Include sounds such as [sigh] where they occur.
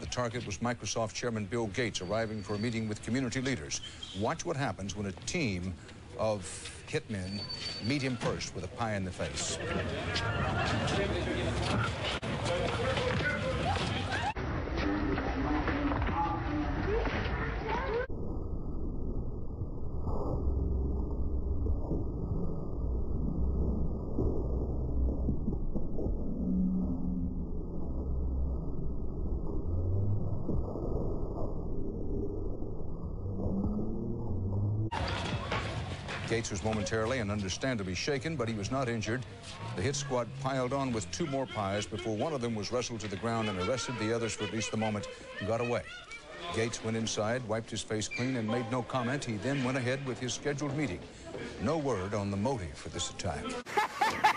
The target was Microsoft Chairman Bill Gates arriving for a meeting with community leaders. Watch what happens when a team of hitmen meet him first with a pie in the face. Gates was momentarily and understandably shaken, but he was not injured. The hit squad piled on with two more pies before one of them was wrestled to the ground and arrested. The others, for at least the moment, got away. Gates went inside, wiped his face clean, and made no comment. He then went ahead with his scheduled meeting. No word on the motive for this attack. [laughs]